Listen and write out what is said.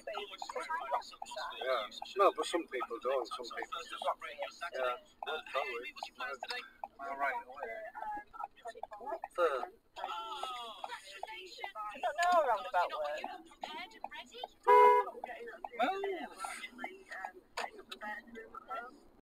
Yeah. No, but some people don't. Some people just. Yeah. Well, probably. All right. The. Oh, I don't know a roundabout ready.